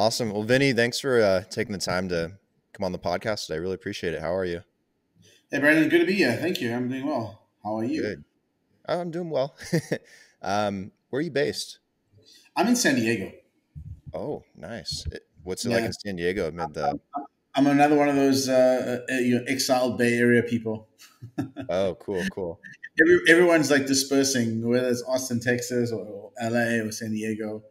Awesome. Well, Vinny, thanks for uh, taking the time to come on the podcast today. I really appreciate it. How are you? Hey, Brandon, good to be here. Thank you. I'm doing well. How are you? Good. Oh, I'm doing well. um, where are you based? I'm in San Diego. Oh, nice. What's it yeah. like in San Diego amid the? I'm another one of those uh, uh, you know, exiled Bay Area people. oh, cool, cool. Every, everyone's like dispersing, whether it's Austin, Texas, or, or LA, or San Diego,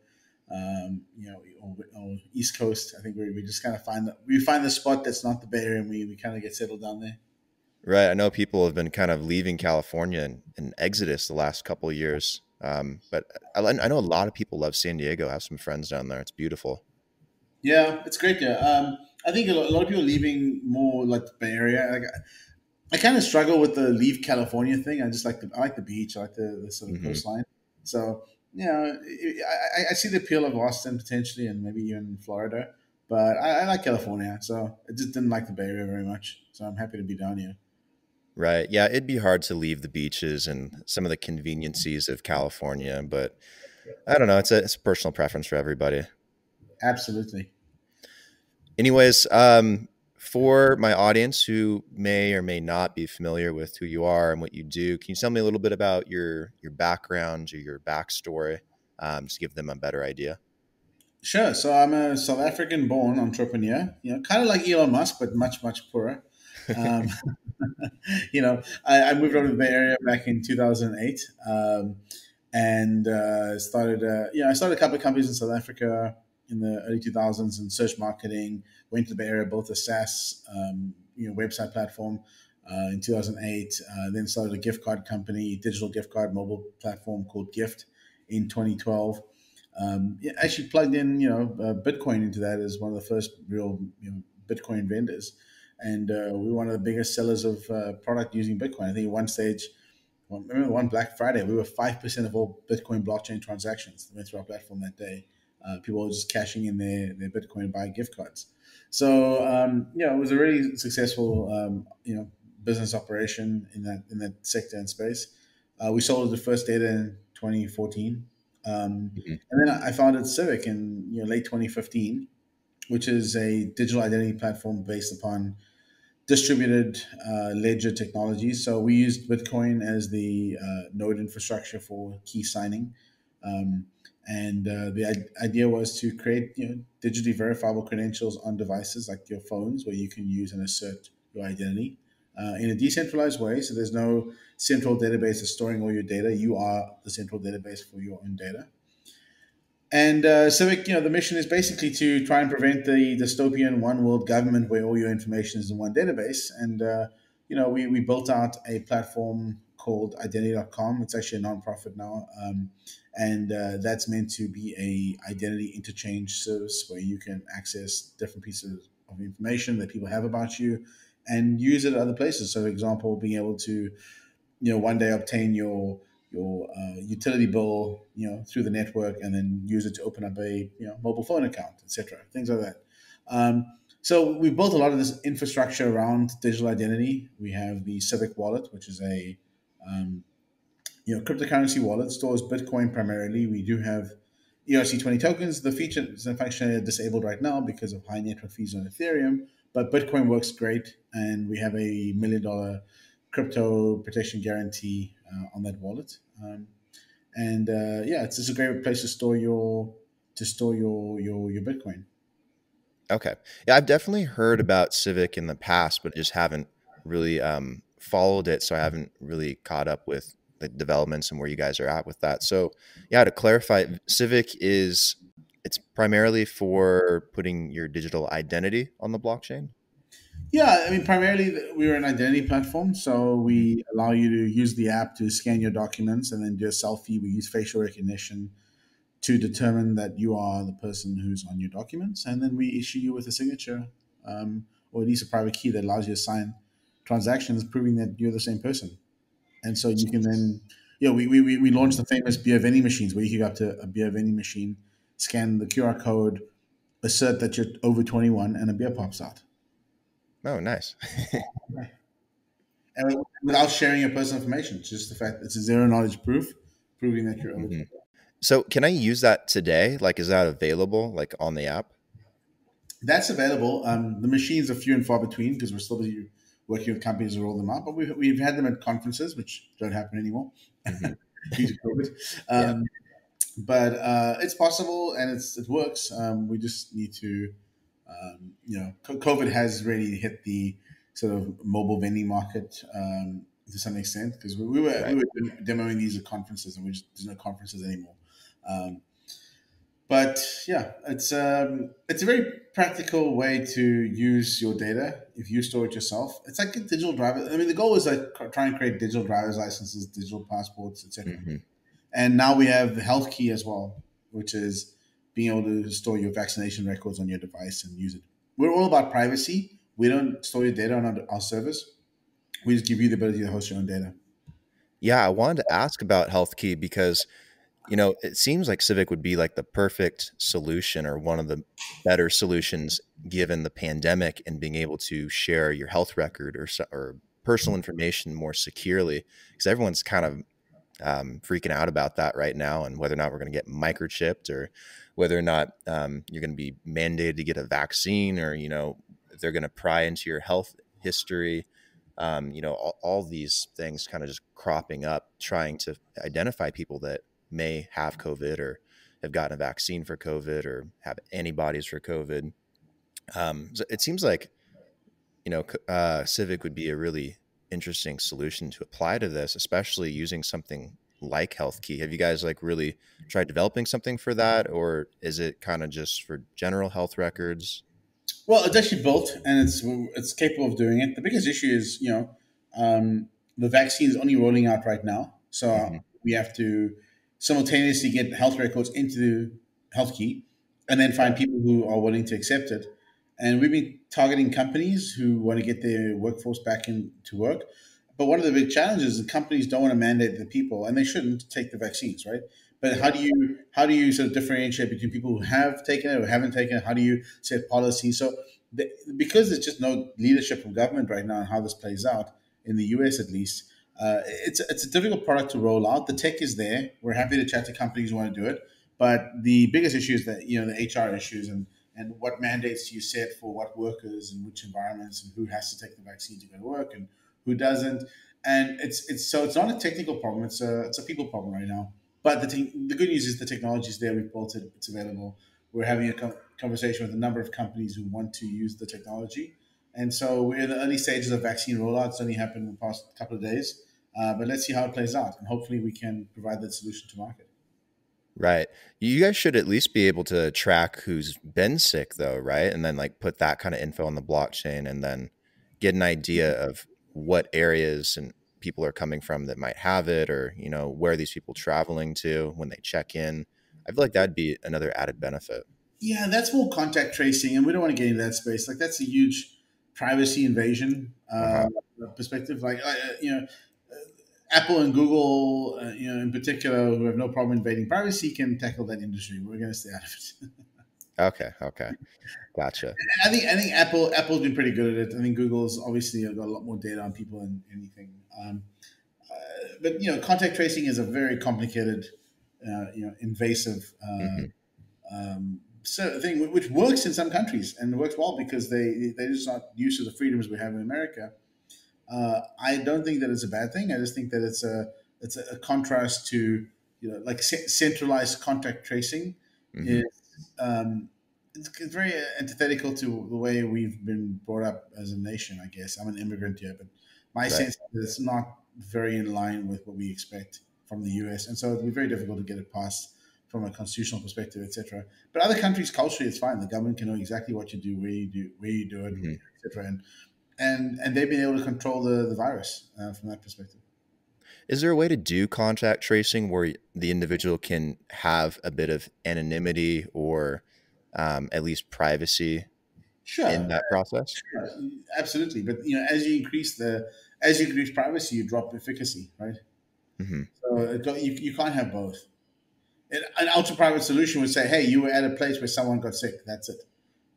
um, you know, or, or, East Coast. I think we, we just kind of find we find the spot that's not the Bay Area, and we, we kind of get settled down there. Right. I know people have been kind of leaving California and, and exodus the last couple of years. Um, but I, I, know a lot of people love San Diego. I have some friends down there. It's beautiful. Yeah, it's great. Yeah. Um, I think a lot of people leaving more like the Bay Area. Like, I, I kind of struggle with the leave California thing. I just like the I like the beach. I like the, the sort of mm-hmm. coastline. So yeah, I, I see the appeal of Austin potentially, and maybe even Florida. But I, I like California, so I just didn't like the Bay Area very much. So I'm happy to be down here. Right. Yeah, it'd be hard to leave the beaches and some of the conveniences of California, but I don't know. It's a, it's a personal preference for everybody. Absolutely. Anyways, um, for my audience who may or may not be familiar with who you are and what you do, can you tell me a little bit about your your background or your backstory, um, to give them a better idea? Sure. So I'm a South African born entrepreneur. You know, kind of like Elon Musk, but much much poorer. Um, you know, I, I, moved over to the Bay Area back in 2008 um, and uh, started, uh, you know, I started a couple of companies in South Africa in the early 2000s in search marketing, went to the Bay Area, built a SaaS, um, you know, website platform uh, in 2008, uh, then started a gift card company, digital gift card mobile platform called Gyft in 2012. Um, yeah, actually plugged in, you know, uh, Bitcoin into that as one of the first real, you know, Bitcoin vendors and uh, we were one of the biggest sellers of uh, product using Bitcoin. I think at one stage, well, remember one Black Friday, we were five percent of all Bitcoin blockchain transactions that went through our platform that day. Uh, people are just cashing in their, their Bitcoin and buying gift cards. So um, yeah, it was a really successful um, you know business operation in that in that sector and space. Uh, we sold the First Data in 2014, um, mm-hmm. and then I founded Civic in you know late 2015, which is a digital identity platform based upon distributed uh, ledger technology. So we used Bitcoin as the uh, node infrastructure for key signing. Um, and uh, the idea was to create you know, digitally verifiable credentials on devices like your phones, where you can use and assert your identity uh, in a decentralized way. So there's no central database that's storing all your data. You are the central database for your own data. And uh, Civic, you know, the mission is basically to try and prevent the dystopian one world government where all your information is in one database. And, uh, you know, we, we built out a platform called identity.com. It's actually a nonprofit now. Um, and uh, that's meant to be a identity interchange service where you can access different pieces of information that people have about you and use it at other places. So, for example, being able to, you know, one day obtain your your uh, utility bill, you know, through the network, and then use it to open up a you know mobile phone account, etc. Things like that. Um, so we built a lot of this infrastructure around digital identity. We have the Civic Wallet, which is a um, you know cryptocurrency wallet, stores Bitcoin primarily. We do have ERC20 tokens. The and functionality are disabled right now because of high network fees on Ethereum, but Bitcoin works great, and we have a million dollar crypto protection guarantee uh, on that wallet. Um, and uh, yeah, it's just a great place to store your to store your your your Bitcoin. Okay, yeah, I've definitely heard about Civic in the past, but just haven't really um, followed it, so I haven't really caught up with the developments and where you guys are at with that. So, yeah, to clarify, Civic is it's primarily for putting your digital identity on the blockchain. Yeah, I mean, primarily we're an identity platform, so we allow you to use the app to scan your documents and then do a selfie. We use facial recognition to determine that you are the person who's on your documents, and then we issue you with a signature, um, or at least a private key that allows you to sign transactions, proving that you're the same person. And so you can then, you know, we we, we launched the famous beer vending machines where you can go up to a beer vending machine, scan the QR code, assert that you're over 21, and a beer pops out. Oh, nice. and without sharing your personal information, just the fact it's a zero knowledge proof, proving that you're eligible. Mm-hmm. So, can I use that today? Like, is that available, like on the app? that's available. Um, the machines are few and far between because we're still busy working with companies to roll them out. But we've, we've had them at conferences, which don't happen anymore mm-hmm. due to COVID. Um, yeah. But uh, it's possible and it's, it works. Um, we just need to, um, you know, COVID has really hit the sort of mobile vending market um, to some extent because we, we, were right. we were demoing these at conferences and we just there's no conferences anymore. Um, but yeah, it's um, it's a very practical way to use your data if you store it yourself. It's like a digital driver. I mean, the goal is like try and create digital driver's licenses, digital passports, etc. Mm-hmm. And now we have the health key as well, which is being able to store your vaccination records on your device and use it. We're all about privacy. We don't store your data on our, our servers. We just give you the ability to host your own data. Yeah, I wanted to ask about Health Key because you know, it seems like Civic would be like the perfect solution or one of the better solutions given the pandemic and being able to share your health record or, or personal information more securely because everyone's kind of um, freaking out about that right now and whether or not we're going to get microchipped or whether or not um, you're going to be mandated to get a vaccine or, you know, they're going to pry into your health history. Um, you know, all, all these things kind of just cropping up, trying to identify people that may have COVID or have gotten a vaccine for COVID or have antibodies for COVID. Um, so it seems like, you know, uh, Civic would be a really interesting solution to apply to this, especially using something like Health Key. Have you guys like really tried developing something for that, or is it kind of just for general health records? Well, it's actually built and it's it's capable of doing it. The biggest issue is you know um, the vaccine is only rolling out right now, so mm-hmm. we have to simultaneously get health records into the Health Key, and then find people who are willing to accept it. And we've been targeting companies who want to get their workforce back into work. But one of the big challenges is companies don't want to mandate the people, and they shouldn't take the vaccines, right? But how do you how do you sort of differentiate between people who have taken it or haven't taken it? How do you set policy? So the, because there's just no leadership from government right now on how this plays out in the U.S. at least, uh, it's it's a difficult product to roll out. The tech is there. We're happy to chat to companies who want to do it, but the biggest issue is that you know the HR issues and and what mandates do you set for what workers and which environments and who has to take the vaccine to go to work and who doesn't. And it's it's so it's not a technical problem. It's a it's a people problem right now. But the te- the good news is the technology is there. We've built it. It's available. We're having a co- conversation with a number of companies who want to use the technology. And so we're in the early stages of vaccine rollout. It's only happened in the past couple of days. Uh, but let's see how it plays out, and hopefully we can provide that solution to market. Right. You guys should at least be able to track who's been sick, though, right? And then like put that kind of info on the blockchain, and then get an idea of what areas and people are coming from that might have it, or you know where these people traveling to when they check in. I feel like that'd be another added benefit. Yeah, that's more contact tracing, and we don't want to get into that space. Like that's a huge privacy invasion uh, uh-huh. perspective. Like uh, you know Apple and Google, uh, you know, in particular, who have no problem invading privacy, can tackle that industry. We're going to stay out of it. okay, okay, gotcha. I think I think Apple Apple's been pretty good at it. I think Google's obviously got a lot more data on people than anything. Um, uh, but you know, contact tracing is a very complicated, uh, you know, invasive uh, mm-hmm. um, so thing, which works in some countries and works well because they they're just not used to the freedoms we have in America. Uh, I don't think that it's a bad thing. I just think that it's a it's a, contrast to you know like centralized contact tracing mm-hmm. is um, it's, it's, very antithetical to the way we've been brought up as a nation. I guess I'm an immigrant here, but my right. sense is it's not very in line with what we expect from the US, and so it'd be very difficult to get it passed from a constitutional perspective, etc. But other countries culturally, it's fine. The government can know exactly what you do, where you do, where you do it, mm-hmm. etc. And and and they've been able to control the the virus uh, from that perspective. Is there a way to do contact tracing where the individual can have a bit of anonymity or um, at least privacy sure. in that process? Sure. Absolutely, but you know, as you increase the as you increase privacy, you drop efficacy, right? Mm-hmm. So you, you can't have both. An ultra private solution would say, "Hey, you were at a place where someone got sick. That's it.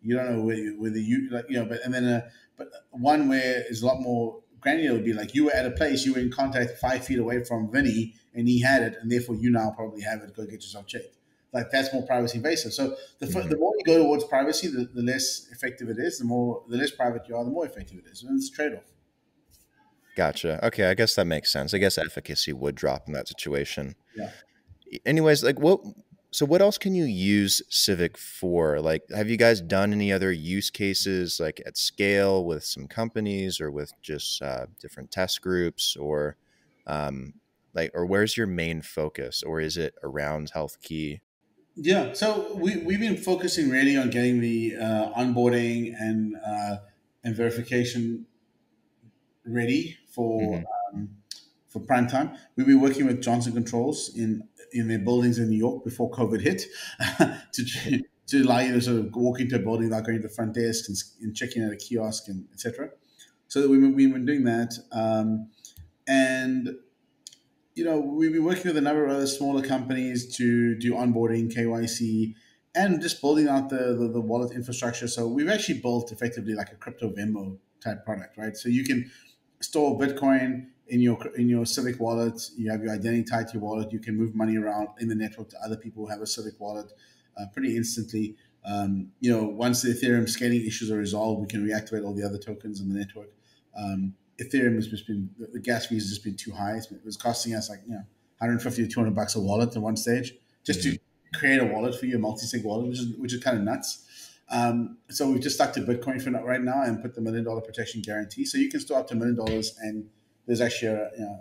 You don't know whether, whether you like you know." But and then a but one where is a lot more granular would be like you were at a place, you were in contact five feet away from Vinny, and he had it, and therefore you now probably have it. Go get yourself checked. like that's more privacy invasive. So the, mm-hmm. the more you go towards privacy, the, the less effective it is. The more the less private you are, the more effective it is. And it's a trade off. Gotcha. Okay, I guess that makes sense. I guess efficacy would drop in that situation. Yeah. Anyways, like what so what else can you use Civic for? Like have you guys done any other use cases like at scale with some companies or with just uh, different test groups or um, like or where's your main focus or is it around health key? Yeah, so we, we've been focusing really on getting the uh, onboarding and uh, and verification ready for mm-hmm. um, for prime time. We've been working with Johnson Controls in in their buildings in New York before COVID hit to to allow you to sort of walk into a building without going to the front desk and, and checking out a kiosk and etc. So we've been, we've been doing that, um, and you know we've been working with a number of other smaller companies to do onboarding, KYC, and just building out the, the, the wallet infrastructure. So we've actually built effectively like a crypto Venmo type product, right? So you can store Bitcoin in your in your Civic wallet. You have your identity tied to your wallet. You can move money around in the network to other people who have a Civic wallet uh, pretty instantly. Um, you know, once the Ethereum scaling issues are resolved, we can reactivate all the other tokens in the network. Um, Ethereum has just been the gas fees has just been too high. It was costing us like you know 150 to 200 bucks a wallet at one stage just mm-hmm. to create a wallet for your multi-sig wallet, which is which is kind of nuts. Um, so we've just stuck to Bitcoin for right now and put the million dollar protection guarantee. So you can store up to a million dollars, and there's actually a, you know,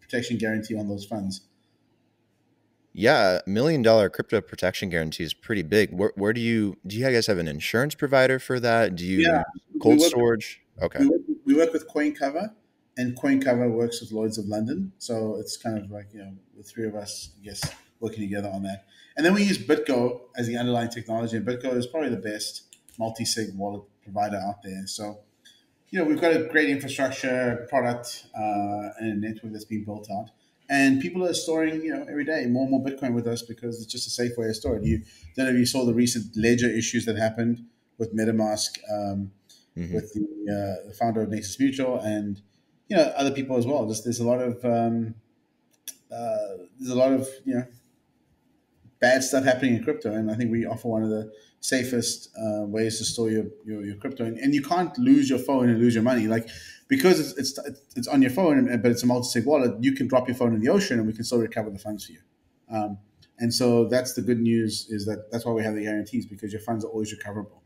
protection guarantee on those funds. Yeah, million dollar crypto protection guarantee is pretty big. Where, where, do you do you guys have an insurance provider for that? Do you yeah, cold storage? okay, we work, we work with CoinCover, and CoinCover works with Lloyd's of London. So it's kind of like you know the three of us, I guess, working together on that. And then we use BitGo as the underlying technology, and BitGo is probably the best multi-sig wallet provider out there. So, you know, we've got a great infrastructure, product, uh, and a network that's being built out. And people are storing, you know, every day more and more Bitcoin with us because it's just a safe way to store it. You don't know if you saw the recent ledger issues that happened with MetaMask, um, mm-hmm. with the, uh, the, founder of Nexus Mutual, and you know other people as well. Just there's a lot of um, uh, there's a lot of you know bad stuff happening in crypto. And I think we offer one of the safest uh, ways to store your, your, your crypto. And, and, you can't lose your phone and lose your money. Like, because it's, it's, it's on your phone, but it's a multi-sig wallet, you can drop your phone in the ocean and we can still recover the funds for you. Um, and so that's the good news is that that's why we have the guarantees because your funds are always recoverable.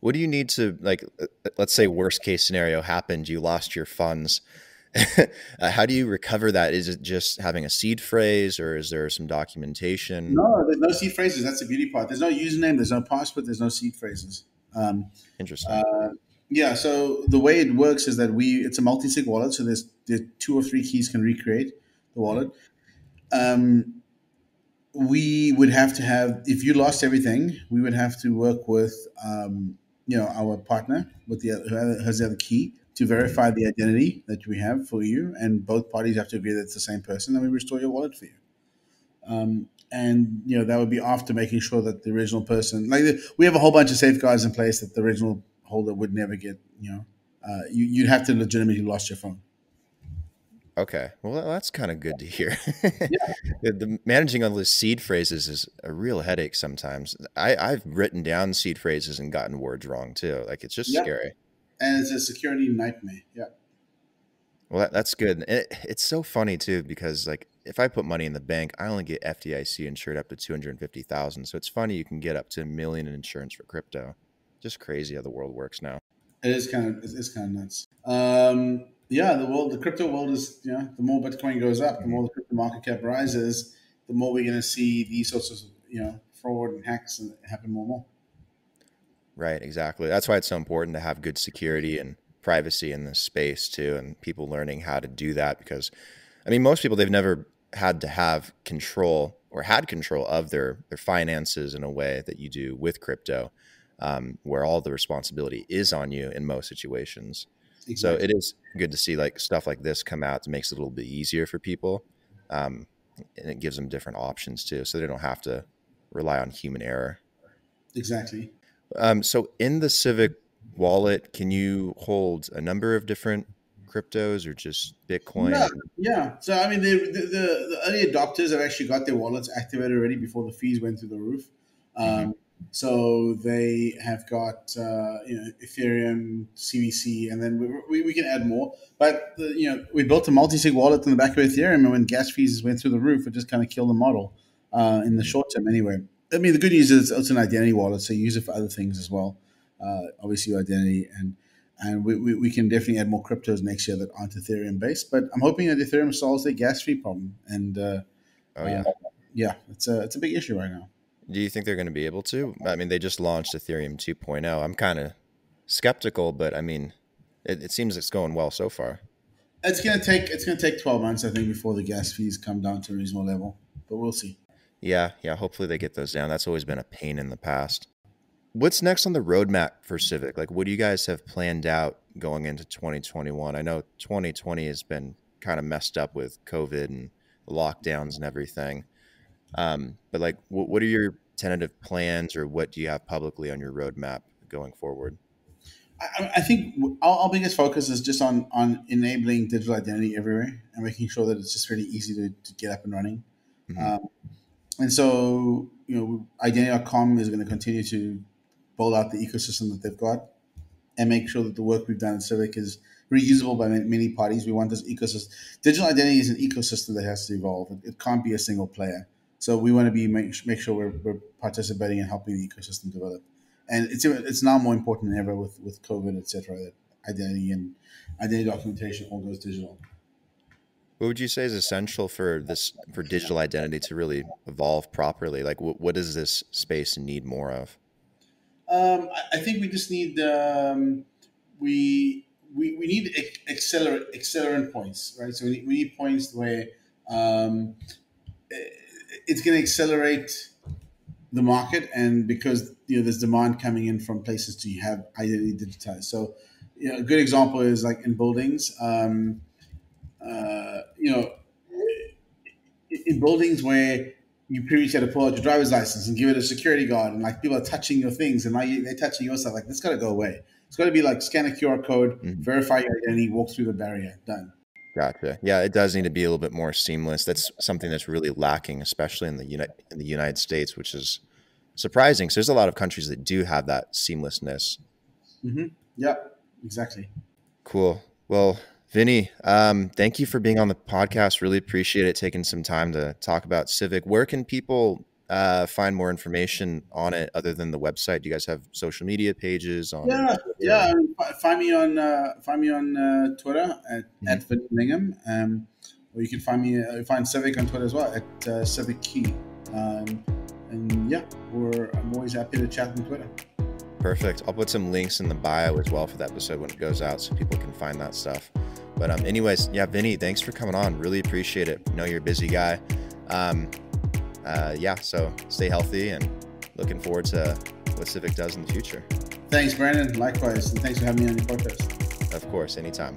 What do you need to like? Uh, let's say worst case scenario happened, you lost your funds uh, how do you recover that? Is it just having a seed phrase or is there some documentation? No, there's no seed phrases. That's the beauty part. There's no username, there's no password, there's no seed phrases. Um, Interesting. Uh, yeah, so the way it works is that we it's a multi-sig wallet, so there's there two or three keys can recreate the wallet. Um, we would have to have if you lost everything, we would have to work with um, you know our partner with the who has the other key to verify the identity that we have for you, and both parties have to agree that it's the same person, then we restore your wallet for you. Um, and you know that would be after making sure that the original person, like we have a whole bunch of safeguards in place that the original holder would never get. You know, uh, you, you'd have to legitimately lost your phone. Okay, well that's kind of good to hear. yeah. the, the, managing all the seed phrases is a real headache sometimes. I, I've written down seed phrases and gotten words wrong too. Like it's just yeah. scary and it's a security nightmare. Yeah. Well, that, that's good. It, it's so funny too because like if I put money in the bank, I only get FDIC insured up to two hundred fifty thousand. So it's funny you can get up to a million in insurance for crypto. Just crazy how the world works now. It is kind of it's kind of nuts. Um, yeah, the world, the crypto world is you know the more Bitcoin goes up, the more the crypto market cap rises, the more we're going to see these sorts of you know fraud and hacks happen more and more. Right, exactly. That's why it's so important to have good security and privacy in this space too, and people learning how to do that. Because, I mean, most people they've never had to have control or had control of their their finances in a way that you do with crypto, um, where all the responsibility is on you in most situations. Exactly. So it is good to see like stuff like this come out. It makes it a little bit easier for people, um, and it gives them different options too, so they don't have to rely on human error. Exactly. Um, so in the Civic wallet, can you hold a number of different cryptos or just Bitcoin? Yeah, yeah. So I mean, the, the, the early adopters have actually got their wallets activated already before the fees went through the roof. Um, mm-hmm. So they have got uh, you know Ethereum, CVC, and then we, we, we, can add more. But the, you know we built a multi-sig wallet in the back of Ethereum, and when gas fees went through the roof, it just kind of killed the model uh, in the mm-hmm. short term. Anyway, I mean the good news is it's an identity wallet, so you use it for other things as well. Uh, obviously, your identity and and we, we, we, can definitely add more cryptos next year that aren't Ethereum based. But I'm hoping that Ethereum solves their gas fee problem. And uh, oh yeah, uh, yeah, it's a it's a big issue right now. Do you think they're going to be able to? I mean, they just launched Ethereum 2.0. I'm kind of skeptical, but I mean, it, it seems it's going well so far. It's gonna take it's gonna take 12 months, I think, before the gas fees come down to a reasonable level. But we'll see. Yeah, yeah. Hopefully they get those down. That's always been a pain in the past. What's next on the roadmap for Civic? Like, what do you guys have planned out going into 2021? I know 2020 has been kind of messed up with COVID and lockdowns and everything. Um, but like, what, what are your tentative plans, or what do you have publicly on your roadmap going forward? I, I think our, our, biggest focus is just on on enabling digital identity everywhere and making sure that it's just really easy to, to get up and running. Mm-hmm. Um, and so, you know, identity.com is going to continue to build out the ecosystem that they've got and make sure that the work we've done in Civic is reusable by many parties. We want this ecosystem. Digital identity is an ecosystem that has to evolve. It can't be a single player. So we want to be make, make sure we're, we're participating and helping the ecosystem develop. And it's it's now more important than ever with with COVID, etc. That identity and identity documentation all goes digital. What would you say is essential for this for digital identity to really evolve properly? Like, what, what does this space need more of? Um, I, think we just need um, we, we we need accelerate accelerant points, right? So we need, we need points where um, it's going to accelerate the market, and because you know there's demand coming in from places to have identity digitized. So, you know, a good example is like in buildings. Um, uh, you know, in buildings where you previously had to pull out your driver's license and give it a security guard, and like people are touching your things, and you, they're touching your stuff. Like this got to go away. It's got to be like scan a QR code, mm-hmm. verify your identity, walk through the barrier, done. Gotcha. Yeah, it does need to be a little bit more seamless. That's something that's really lacking, especially in the Uni- in the United States, which is surprising. So there's a lot of countries that do have that seamlessness. Mm-hmm. Yeah, exactly. Cool. Well, Vinny, um, thank you for being on the podcast. Really appreciate it taking some time to talk about Civic. Where can people uh, find more information on it other than the website? Do you guys have social media pages on? Yeah, yeah. Find me on uh, find me on uh, Twitter at, mm-hmm. at Vinny Lingham, um, or you can find me uh, find Civic on Twitter as well at uh, Civic Key. Um, and yeah, we're I'm always happy to chat on Twitter. Perfect. I'll put some links in the bio as well for the episode when it goes out, so people can find that stuff. But um, anyways, yeah, Vinny, thanks for coming on. Really appreciate it. I know you're a busy guy. Um, uh, yeah, so stay healthy and looking forward to what Civic does in the future. Thanks, Brandon. Likewise, and thanks for having me on your podcast. Of course, anytime.